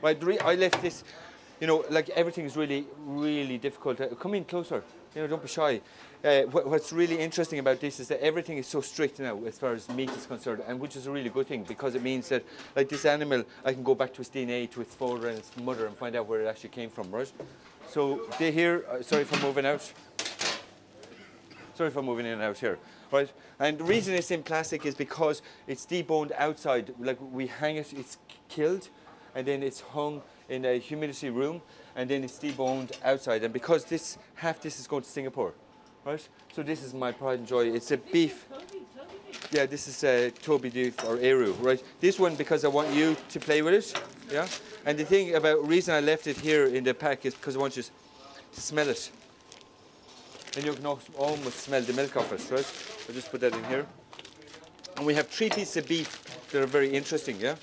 Right, I left this, you know, like everything is really, really difficult. Uh, come in closer. You know, don't be shy. Uh, wh- what's really interesting about this is that everything is so strict now as far as meat is concerned, and which is a really good thing because it means that, like this animal, I can go back to its DNA, to its father and its mother, and find out where it actually came from, right? So they here. Uh, sorry for moving out. Sorry for moving in and out here, right? And the reason it's in plastic is because it's deboned outside. Like we hang it, it's killed, and then it's hung in a humidity room, and then it's deboned outside. And because this half this is going to Singapore, right? So this is my pride and joy. It's a beef. Yeah, this is uh, Kobe beef or Iru, right? This one because I want you to play with it, yeah. And the thing about reason I left it here in the pack is because I want you to smell it. And you can almost smell the milk of it, right? I'll just put that in here. And we have three pieces of beef that are very interesting, yeah?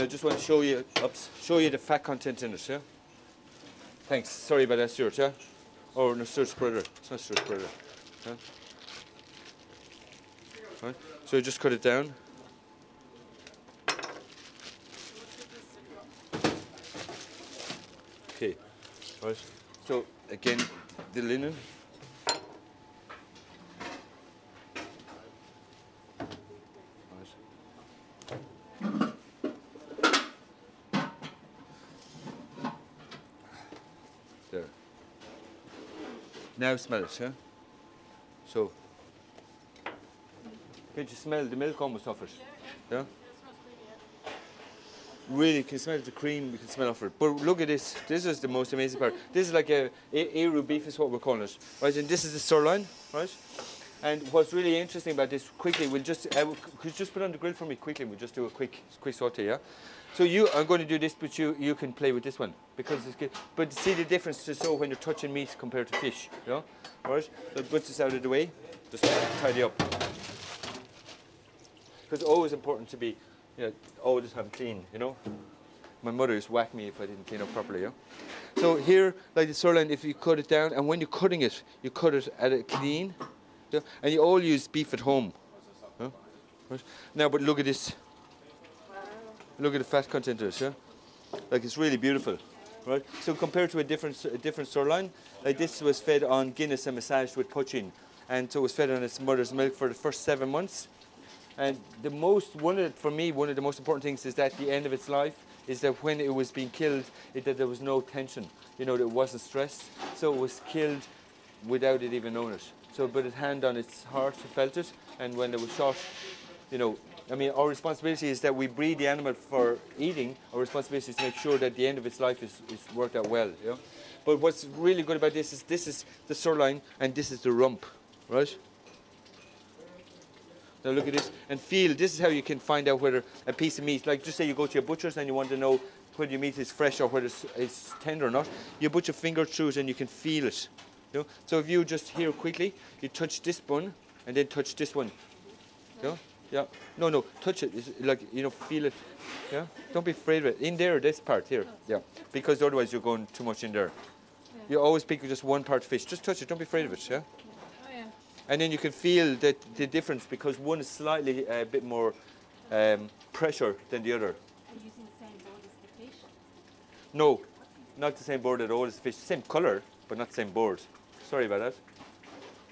And I just want to show you, oops, show you the fat content in it, yeah? Thanks. Sorry about that, Stuart, yeah? Oh, no, Stuart's brother. It's not Stuart's brother. Yeah? Right. So you just cut it down. Okay, right. So again, the linen. Right. There. Now smell it, yeah? So, can you smell the milk almost off it? Yeah? Really, you can smell the cream, you can smell off it. But look at this. This is the most amazing part. This is like a, a Iru beef is what we're calling it. Right, and this is the sirloin, right? And what's really interesting about this, quickly, we'll just, uh, could you just put on the grill for me quickly? We'll just do a quick, quick saute, yeah? So you, I'm going to do this, but you, you can play with this one because it's good. But see the difference to so when you're touching meat compared to fish, you know? Right? So put this out of the way, just tidy up. Because it's always important to be, you know, always have clean, you know? My mother used to whack me if I didn't clean up properly, yeah? So here, like the sirloin, if you cut it down, and when you're cutting it, you cut it at a clean, and you all use beef at home. yeah? Right? Now, but look at this. Look at the fat content of it, yeah? Like it's really beautiful, right? So compared to a different a different sirloin, like this was fed on Guinness and massaged with poitín, and so it was fed on its mother's milk for the first seven months. And the most one of the, for me one of the most important things is that the end of its life is that when it was being killed, it, that there was no tension. You know, that it wasn't stressed, so it was killed without it even knowing it. So, but his hand on its heart, it felt it, and when it was shot, you know, I mean, our responsibility is that we breed the animal for eating. Our responsibility is to make sure that the end of its life is, is worked out well. Know? But what's really good about this is this is the sirloin and this is the rump, right? Now look at this and feel. This is how you can find out whether a piece of meat, like just say you go to your butcher's and you want to know whether your meat is fresh or whether it's, it's tender or not. You put your finger through it and you can feel it. You know? So if you just here quickly, you touch this bun and then touch this one. You know? Yeah. No, no. Touch it. It's like you know, feel it. Yeah. Don't be afraid of it. In there, this part here. Yeah. Because otherwise you're going too much in there. You always pick just one part of fish. Just touch it. Don't be afraid of it. Yeah. Oh yeah. And then you can feel that the difference because one is slightly a bit more um, pressure than the other. Are you using the same board as the fish? No, not the same board at all as the fish. Same colour, but not the same board. Sorry about that.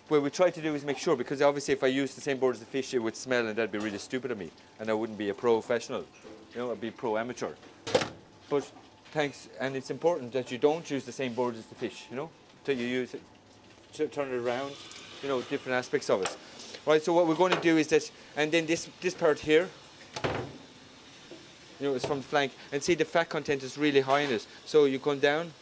What we try to do is make sure, because obviously if I use the same board as the fish, it would smell and that'd be really stupid of me. And I wouldn't be a professional. You know, I'd be pro amateur. But thanks, and it's important that you don't use the same board as the fish, you know? So you use it, tu- turn it around, you know, different aspects of it. Right, so what we're going to do is that, and then this, this part here, you know, it's from the flank, and see the fat content is really high in it. So you come down,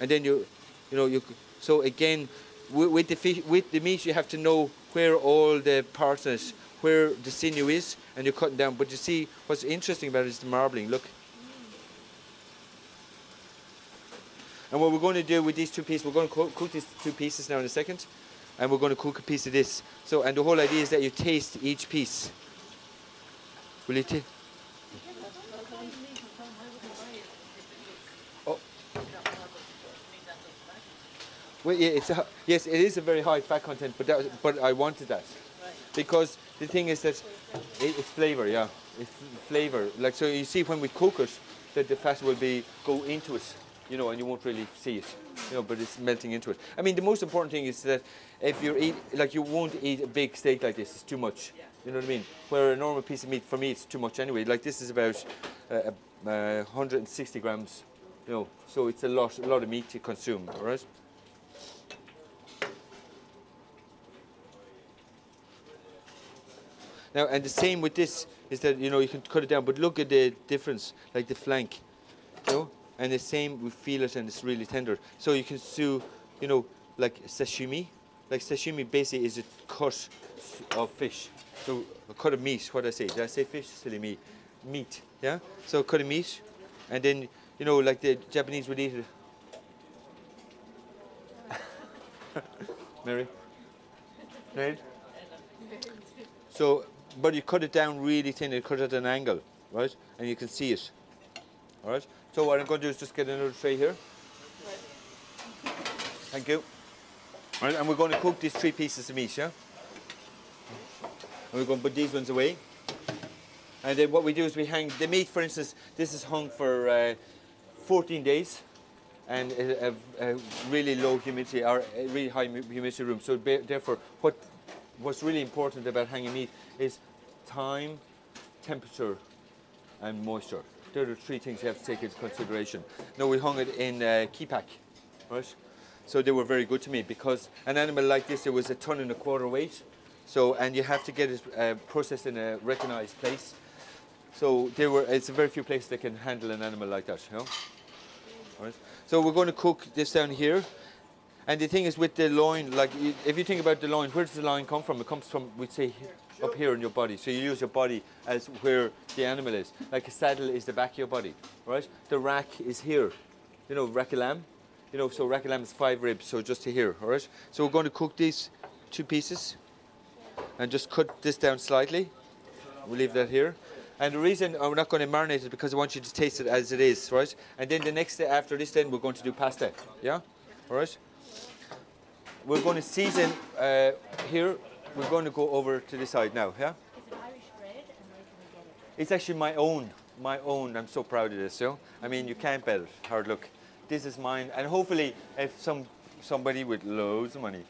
and then you, you know, you. So again, with, with the fish, with the meat, you have to know where all the parts it, where the sinew is, and you're cutting down. But you see, what's interesting about it is the marbling. Look. And what we're going to do with these two pieces, we're going to cook, cook these two pieces now in a second, and we're going to cook a piece of this. So, and the whole idea is that you taste each piece. Will you taste? Well, yeah, it's a, yes, it is a very high fat content, but that, was- but I wanted that because the thing is that it, it's flavor, yeah, it's flavor. Like so, you see when we cook it, that the fat will be go into it, you know, and you won't really see it, you know, but it's melting into it. I mean, the most important thing is that if you eat, like, you won't eat a big steak like this. It's too much. You know what I mean? Where a normal piece of meat for me, it's too much anyway. Like this is about uh, uh, 160 grams, you know, so it's a lot, a lot of meat to consume, all right? Now, and the same with this is that you know you can cut it down, but look at the difference, like the flank, you know, and the same we feel it and it's really tender. So you can do, you know, like sashimi, like sashimi basically is a cut of fish. So a cut of meat. What I say? Did I say fish? Silly me. Meat. Yeah. So a cut of meat, and then you know, like the Japanese would eat it. Mary. Right. So, but you cut it down really thin, you cut it at an angle, right? And you can see it. All right? So what I'm going to do is just get another tray here. Thank you. All right, and we're going to cook these three pieces of meat, yeah? And we're going to put these ones away. And then what we do is we hang the meat, for instance, this is hung for uh, 14 days and a, a, really low humidity or a really high humidity room. So therefore, what what's really important about hanging meat is time, temperature, and moisture. They're the three things you have to take into consideration. Now we hung it in uh, Kepak, right? So they were very good to me because an animal like this, it was a ton and a quarter weight. So and you have to get it uh, processed in a recognized place. So there were. It's a very few places that can handle an animal like that. You know. Right. So we're going to cook this down here. And the thing is with the loin, like if you think about the loin, where does the loin come from? It comes from, we'd say, up here in your body. So you use your body as where the animal is. Like a saddle is the back of your body, right? The rack is here. You know, rack of lamb. You know, so rack of lamb is five ribs, so just to here, all right? So we're going to cook these two pieces and just cut this down slightly. We'll leave that here. And the reason uh, I'm not going to marinate it because I want you to taste it as it is, right? And then the next day after this, then we're going to do pasta. Yeah, all right. We're going to season uh, here. We're going to go over to this side now. Yeah. Is it Irish bread and where can we get it? It's actually my own, my own. I'm so proud of this. You know? I mean, you can't it. Hard look. This is mine, and hopefully, if some somebody with loads of money,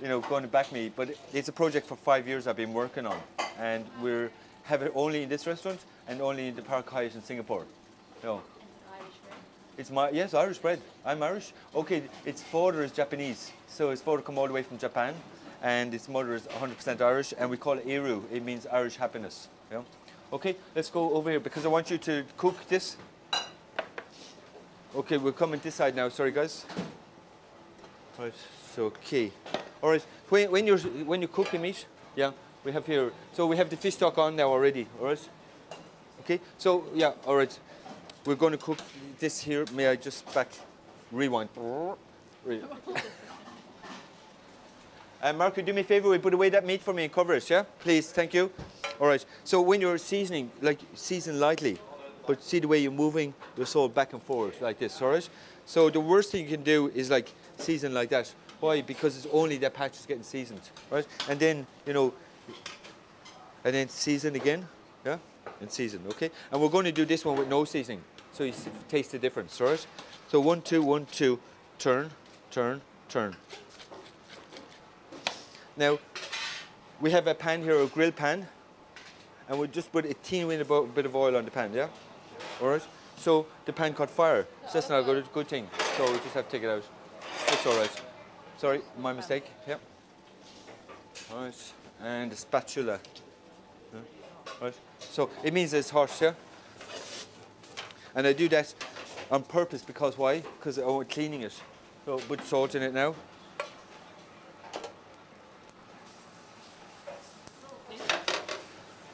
you know, going to back me. But it's a project for five years I've been working on, and we're have it only in this restaurant and only in the Park Hyatt in Singapore. You know, And it's Irish bread. It's my yes Irish bread. I'm Irish. Okay, its father is Japanese, so his father come all the way from Japan, and its mother is 100% Irish, and we call it Iru. It means Irish happiness. Yeah. Okay, let's go over here because I want you to cook this. Okay, we're coming this side now. Sorry, guys. Right. So okay. All right. When, when you're when you cook the meat, yeah, we have here. So we have the fish stock on now already. All right. Okay. So yeah. All right. We're going to cook this here. May I just back rewind? Re- Uh, Marco, do me a favor. We put away that meat for me and cover it, yeah? Please, thank you. All right. So when you're seasoning, like season lightly, but see the way you're moving your salt back and forth like this, all right? So the worst thing you can do is like season like that. Why? Because it's only that patch is getting seasoned, right? And then you know, and then season again, yeah, and season, okay? And we're going to do this one with no seasoning, so you taste the difference, all right? So one, two, one, two, turn, turn, turn. Now, we have a pan here, a grill pan, and we'll just put a teeny bit of, bit of oil on the pan, yeah? All right? So the pan caught fire. So that's not a good, good thing. So we just have to take it out. It's all right. Sorry, my mistake. Yep. All right. And the spatula. Yeah. Right. So it means it's hot, yeah? And I do that on purpose because why? Because I want cleaning it. So put salt in it now.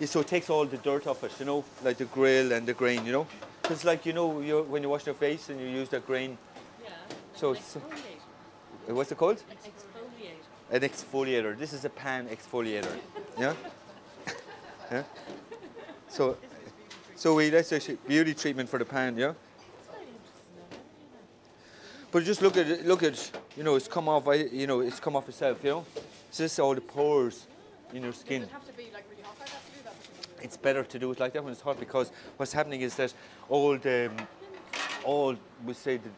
Yeah, so it takes all the dirt off it, you know, like the grill and the grain, you know. Because like you know, you when you wash your face and you use that grain, Yeah. So it's- what's it called? Exfoliator. An exfoliator. This is a pan exfoliator. Yeah. yeah. So, so we that's a beauty treatment for the pan, yeah. It's very interesting. though, isn't it? But just look at it, look at you know, it's come off. Uh, you know, it's come off itself. You know, so this all the pores in your skin. It be like really like that to do that? Because It's better to do it like that when it's hot because what's happening is that all the all we say the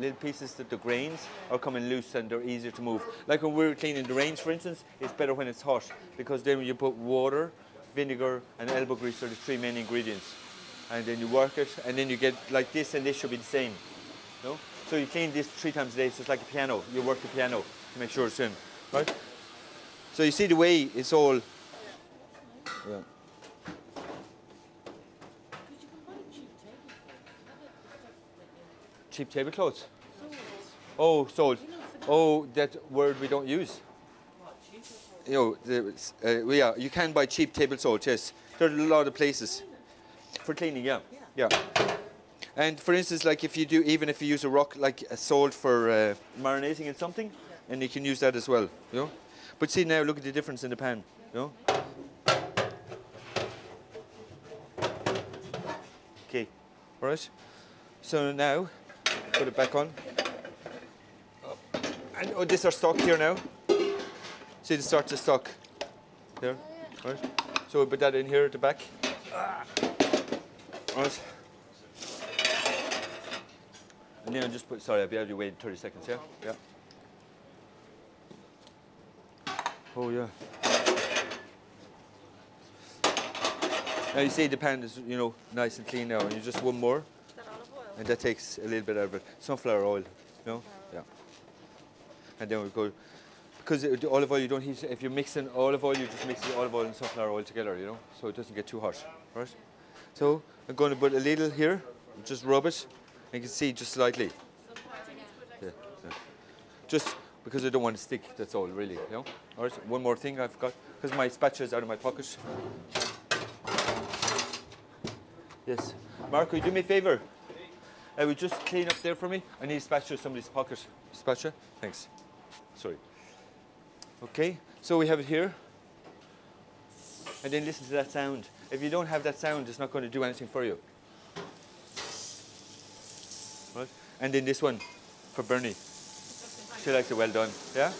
little pieces that the grains are coming loose and they're easier to move. Like when we're cleaning the range, for instance, it's better when it's hot because then you put water, vinegar, and elbow grease are the three main ingredients, and then you work it, and then you get like this, and this should be the same. No, so you clean this three times a day, so it's like a piano. You work the piano to make sure it's in, right? So you see the way it's all. Yeah. Because you can buy cheap tablecloths. Cheap tablecloths. Sold. Oh, sold. You know, for Oh, that word we don't use. what, cheap or sold? You know, the, uh, yeah, you can buy cheap table salt. Yes, there are a lot of places for cleaning. Yeah, yeah. And for instance, like if you do, even if you use a rock like a salt for uh, marinating in something, and you can use that as well. You know, but see now, look at the difference in the pan. You know. Okay, all right. So now, put it back on. And oh, these are stock here now. See the start to stock there, right? So we put that in here at the back. Right. And then I'll just put, sorry, I'll be able to wait 30 seconds, yeah? Yeah. Oh, yeah. Now you see the pan is, you know, nice and clean now, and you just one more, is that olive oil? and that takes a little bit out of it. Sunflower oil, you know? Oh. Yeah. And then we go, because olive oil you don't heat, if you're mixing olive oil, you just mix the olive oil and sunflower oil together, you know? So it doesn't get too hot, right? So I'm going to put a little here, just rub it, and you can see just slightly. Yeah, yeah. Just because I don't want to stick, that's all really, you know? All right, one more thing I've got, because my spatula is out of my pocket. Yes. Marco, do me a favour? I would just clean up there for me. I need a spatula somebody's pocket. Spatula? Thanks. Sorry. Okay, so we have it here. And then listen to that sound. If you don't have that sound, it's not going to do anything for you. Right? And then this one for Bernie. She likes it well done. Yeah?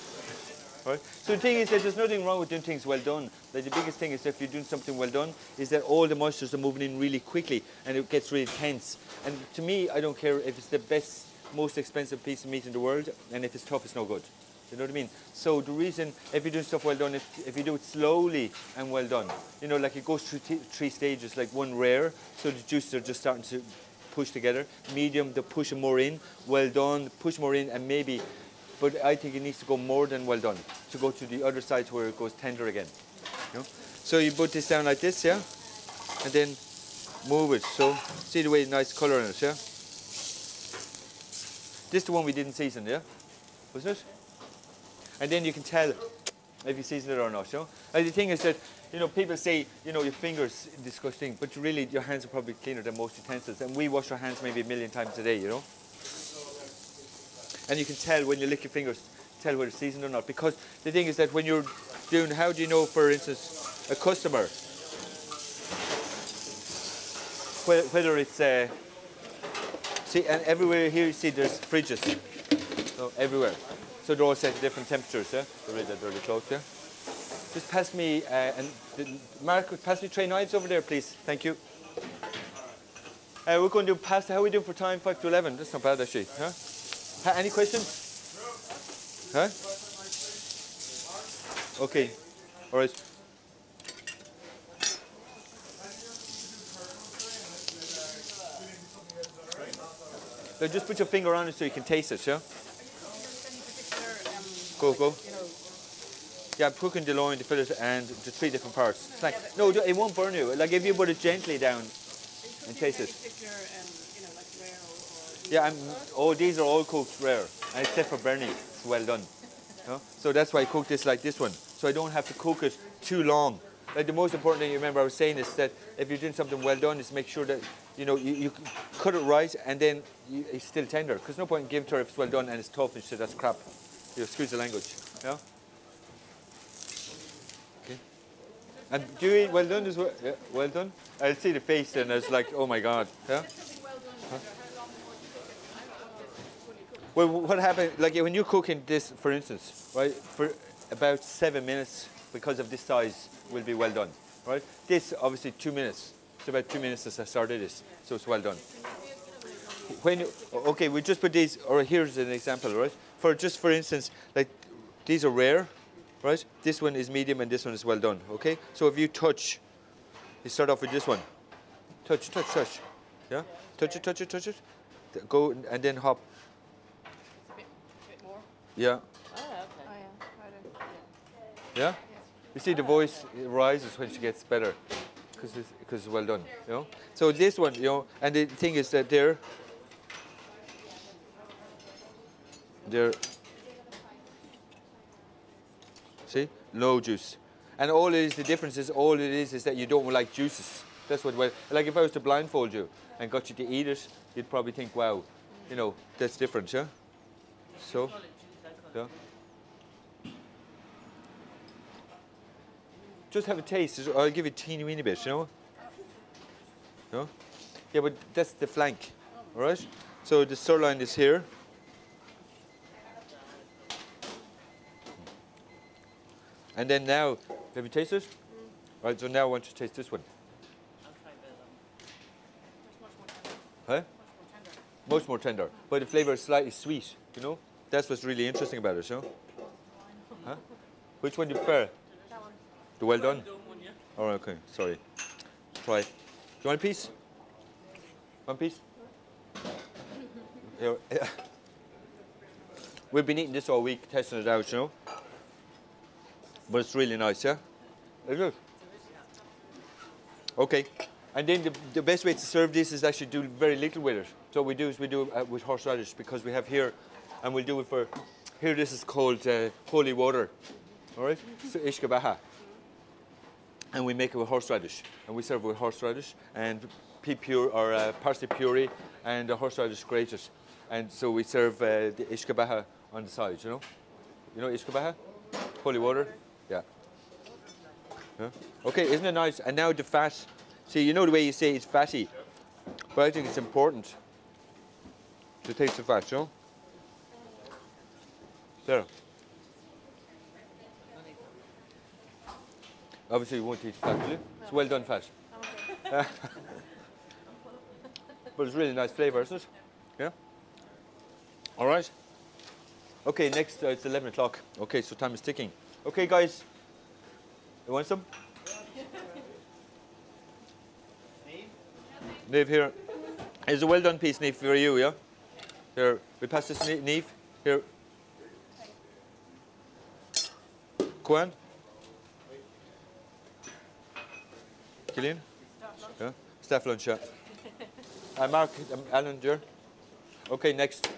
Right? So the thing is that there's nothing wrong with doing things well done. Like the biggest thing is that if you're doing something well done, is that all the moistures are moving in really quickly and it gets really tense. And to me, I don't care if it's the best, most expensive piece of meat in the world, and if it's tough, it's no good. You know what I mean? So the reason, if you're doing stuff well done, if, if you do it slowly and well done, you know, like it goes through three stages, like one rare, so the juices are just starting to push together. Medium, the push more in. Well done, push more in, and maybe, but I think it needs to go more than well done to go to the other side where it goes tender again. You know? So you put this down like this, yeah, and then move it. So see the way nice colour in it, yeah. This is the one we didn't season, yeah, wasn't it? And then you can tell if you season it or not. You know, and the thing is that you know people say you know your fingers disgusting, but really your hands are probably cleaner than most utensils, and we wash our hands maybe a million times a day. You know, and you can tell when you lick your fingers, tell whether it's seasoned or not. Because the thing is that when you're doing, how do you know, for instance, a customer whether it's uh, see, and everywhere here you see there's fridges, so everywhere. So they're set to different temperatures, yeah? They're really, really close, yeah? Just pass me, uh, and Mark, pass me tray knives over there, please. Thank you. Uh, we're going to do pasta. How are we doing for time? 5 to 11. That's not bad, actually. Huh? Ha- any questions? Huh? Okay. All right. Now just put your finger on it so you can taste it, yeah? Know, Yeah, I'm cooking the loin, the fillet, and the three different parts. It's like, no, it won't burn you. Like if you put it gently down and taste it. Yeah, I'm, oh, these are all cooked rare, except for Bernie, it's well done. Know? So that's why I cook this like this one, so I don't have to cook it too long. Like the most important thing you remember I was saying is that if you're doing something well done, is make sure that you know you, you cut it right, and then you, it's still tender. Because no point in giving to her if it's well done and it's tough and she said that's crap. You excuse the language. Yeah. Okay. And do you eat well done as well? Yeah, well done. I'll see the face and it's like, oh my god. Yeah. it, I cooked. Well, what happened, like when you're cooking this, for instance, right, for about seven minutes, because of this size, will be well done, right? This, obviously, two minutes. It's about two minutes since I started this, so it's well done. When you, okay, we just put these, or here's an example, right? For just for instance, like these are rare, right? This one is medium and this one is well done, okay? So if you touch, you start off with this one. Touch, touch, touch. Yeah? Touch it, touch it, touch it. Go and then hop. It's a bit, bit more. Yeah. Oh, okay. Oh, yeah. Yeah? You see the voice rises when she gets better because it's, 'cause it's well done, you know? So this one, you know, and the thing is that there, there, see, no juice. And all it is, the difference is, all it is, is that you don't like juices. That's what, like if I was to blindfold you and got you to eat it, you'd probably think, wow, you know, that's different, yeah? So, yeah. Just have a taste. I'll give you a teeny weeny bit, you know? No? Yeah, but that's the flank, all right? So the sirloin is here. And then now, have you tasted it? Mm. Right, so now I want you to taste this one. I'll try one. Um, much more tender. Huh? Much more tender. But the flavour is slightly sweet, you know? That's what's really interesting about it, you know? Huh? Which one do you prefer? That one. The well done? One, yeah? Oh, okay. Sorry. Try. it. Do you want a piece? One piece? Here. We've been eating this all week, testing it out, you know. But it's really nice, yeah? Is it? Okay. And then the, the best way to serve this is actually do very little with it. So what we do is we do it uh, with horseradish because we have here, and we'll do it for, here this is called uh, holy water. All right? So ishkabaha and we make it with horseradish, and we serve it with horseradish and pea pure or uh, parsley puree and the horseradish grated, and so we serve uh, the ishkabaha on the side. You know, you know ishkabaha, holy water, yeah. Okay, isn't it nice? And now the fat. See, you know the way you say it's fatty, but I think it's important to taste the fat. You know. There. Obviously, you won't eat fat, will you? It's well done fat. But it's really nice flavour, isn't it? Yeah? All right. Okay, next, uh, it's 11 o'clock. Okay, so time is ticking. Okay, guys. You want some? Neve here. It's a well done piece, Neve, for you, yeah? Here, we pass this, Ne- Neve. Here. Kwan? Killian? Yeah? Staff lunch, yeah. Uh, Mark, um, Alan, Jer. Okay, next.